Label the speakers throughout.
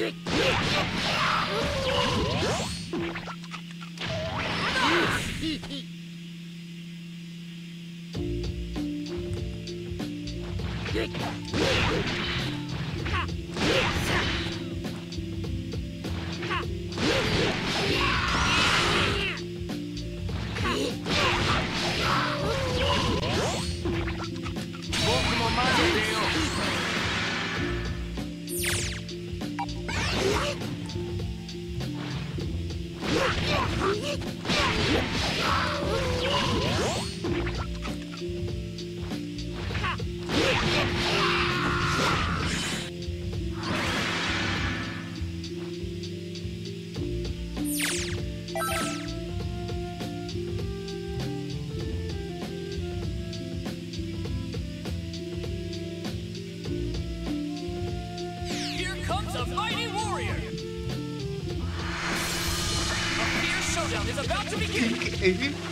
Speaker 1: Here is about to begin.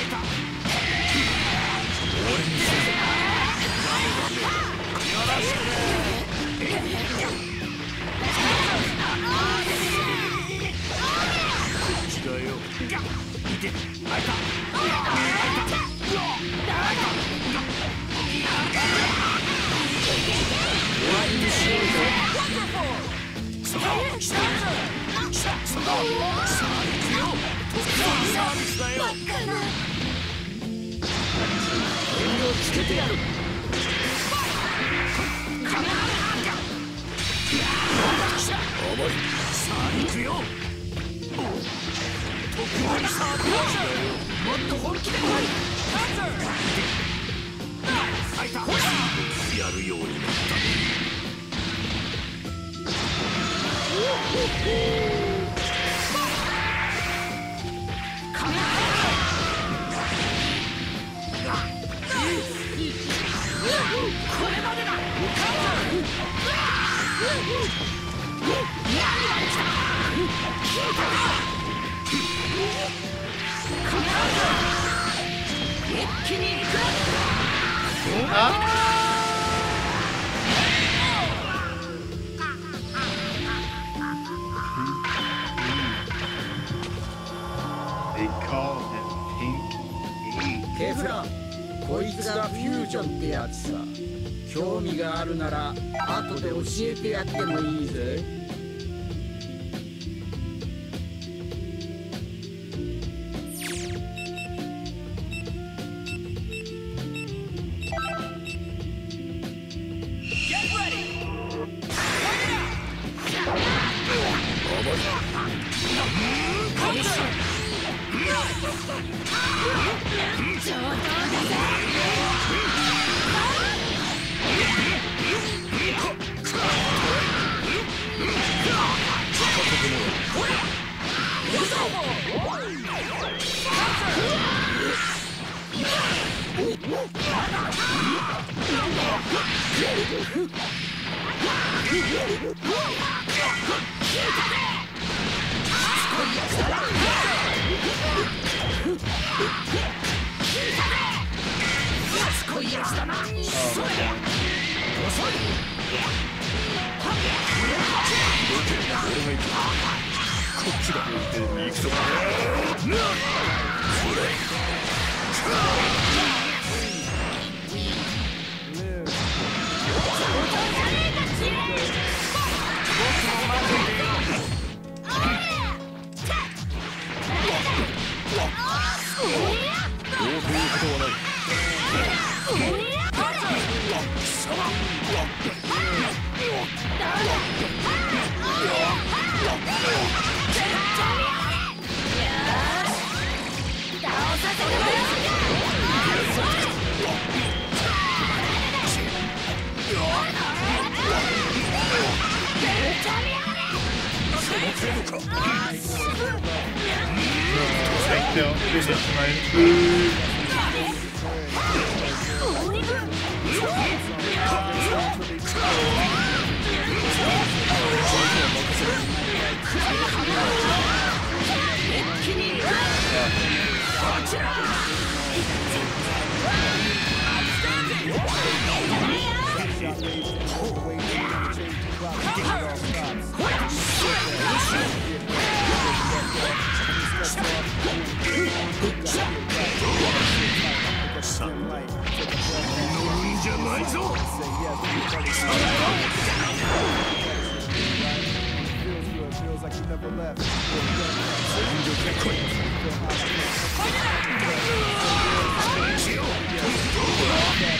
Speaker 2: 太大。やるようになった。Come
Speaker 1: on! 気に
Speaker 2: あケフラこいつがフュー
Speaker 3: ジョンってやつさ興味があるなら後で教えてやってもいいぜ
Speaker 2: がい
Speaker 4: こっちだ行くぞれどうはい。Então, beleza, mas. Yeah.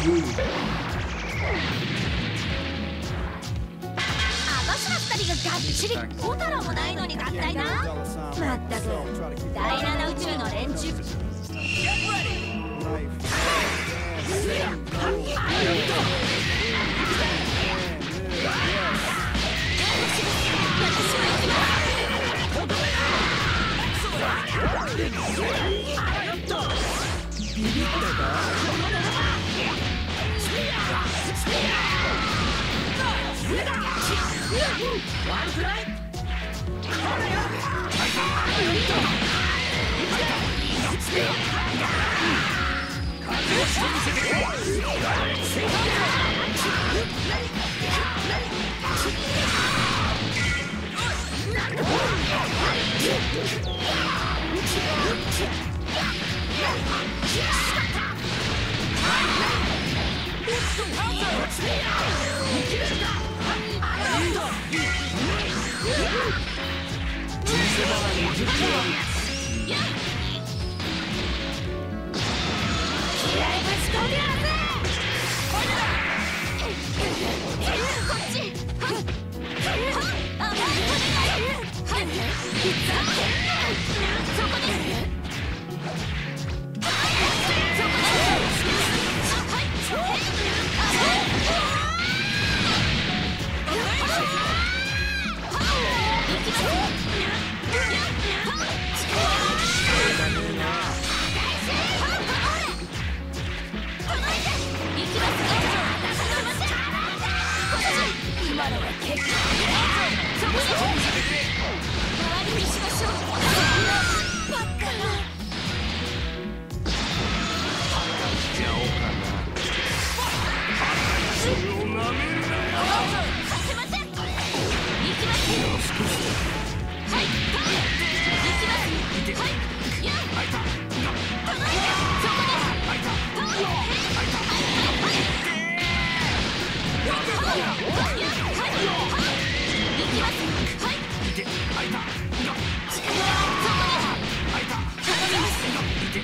Speaker 1: 私ら二人ががっちり小太郎もないのに合体な？まったく第七宇宙の連中。
Speaker 5: Yeah! そこです今のは結構だ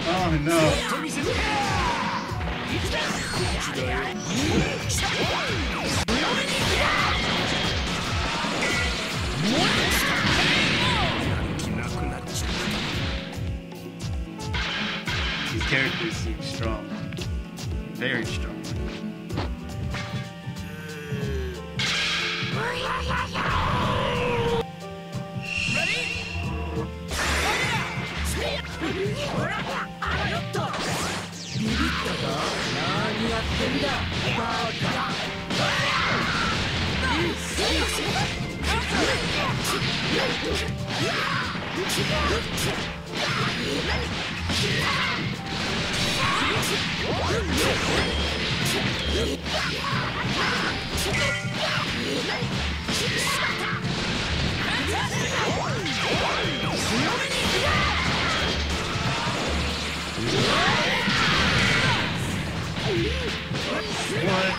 Speaker 5: Oh
Speaker 2: no. These characters seem strong. Very strong. 何やってん
Speaker 1: だ？What?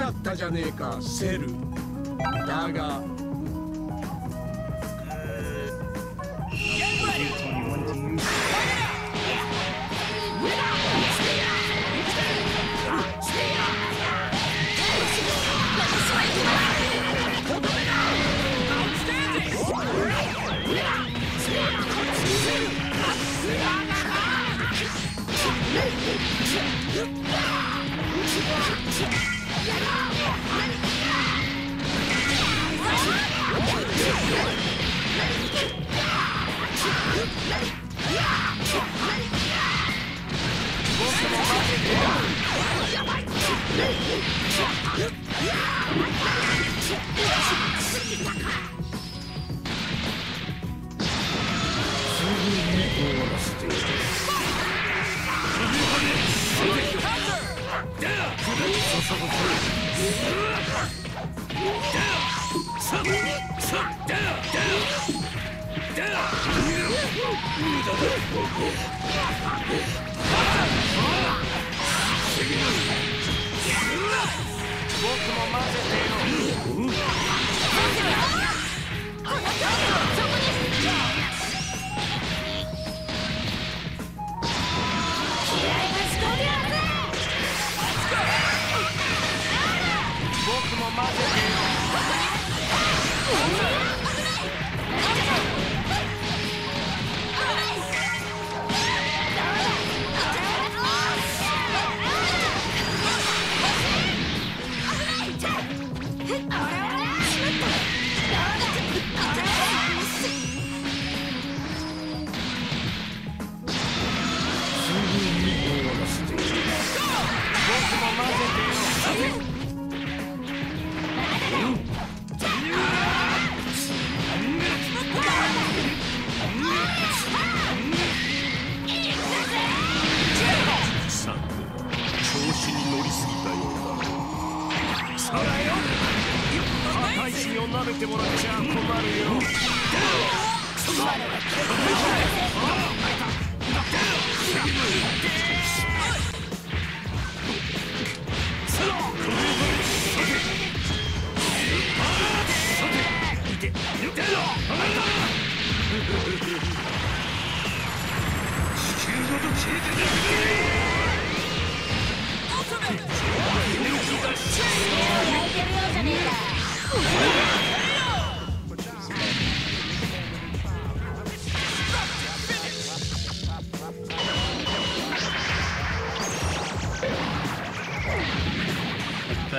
Speaker 1: できてよかったじゃねえかセル。だが。
Speaker 2: Yeah! 僕も混ぜてよ Yeah!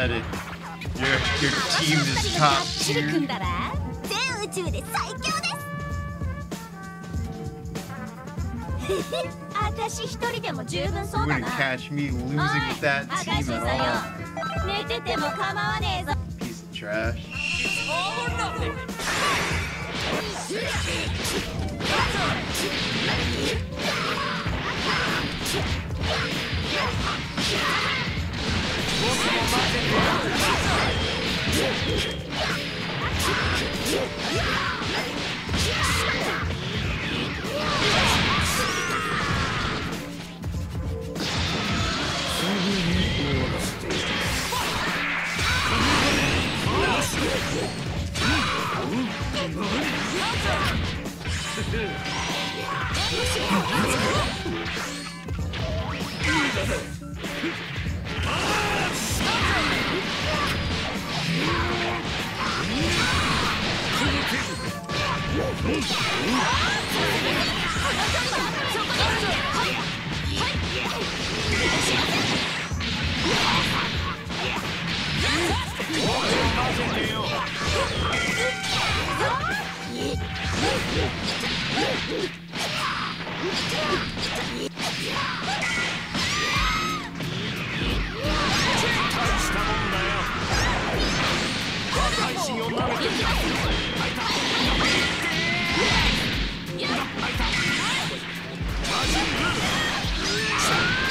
Speaker 5: that it, your,
Speaker 2: your
Speaker 5: team is top tier. 全宇宙で最強です私一人でも十分そうだな。
Speaker 2: catch me losing with that team at all.
Speaker 5: 寝てても構わねえぞ。
Speaker 2: Piece of trash.
Speaker 6: It's all or nothing.
Speaker 4: That's all. Ah! Yeah!
Speaker 1: 心をなめ
Speaker 4: ていたマジンブー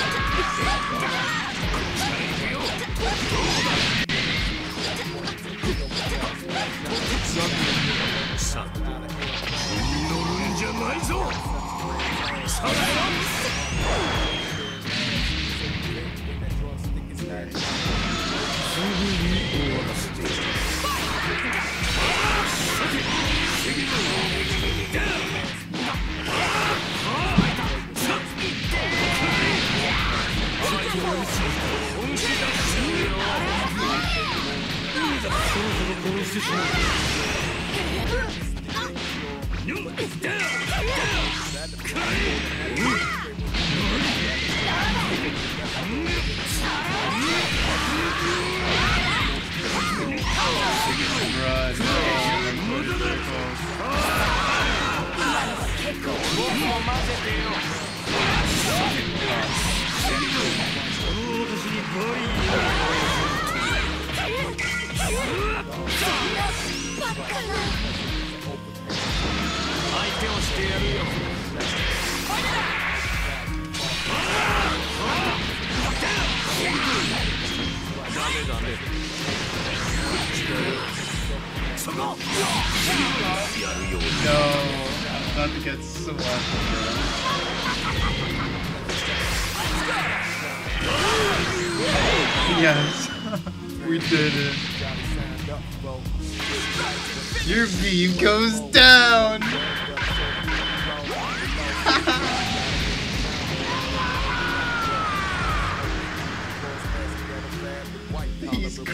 Speaker 4: ダメだよ。
Speaker 1: No, I'm about to get swept. yes, we did it. Your beam goes down.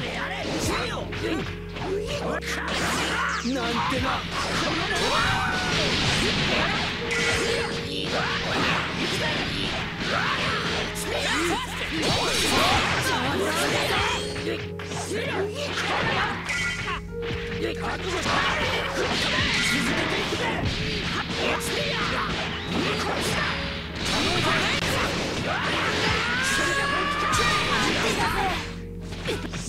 Speaker 1: れ
Speaker 4: れせよなんて
Speaker 3: な。覚悟し
Speaker 5: Yeah!